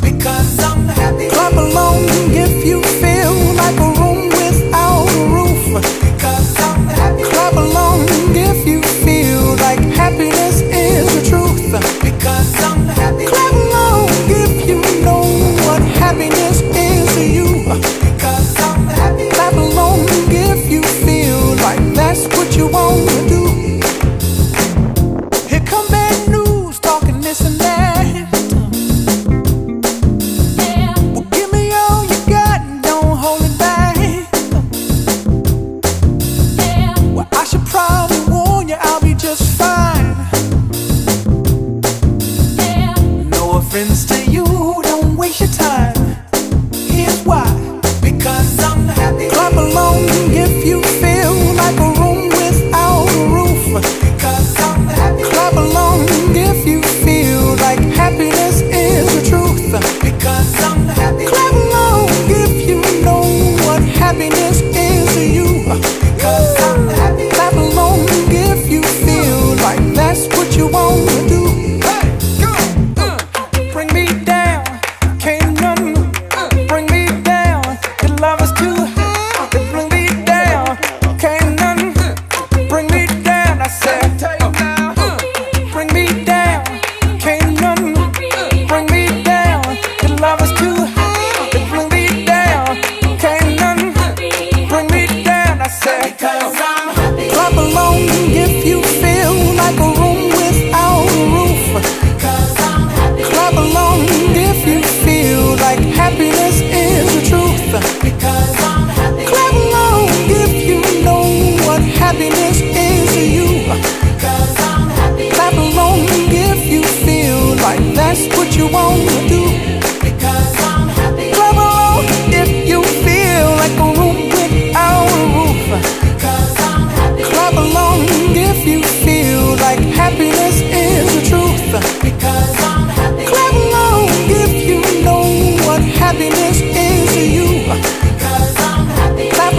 Because I'm happy. Clap along if you feel like a room without a roof. Because I'm happy. Clap along if you feel like happiness is the truth. Because happens to you, don't waste your time. Here's why. Because I'm happy. Clap along. You. Clap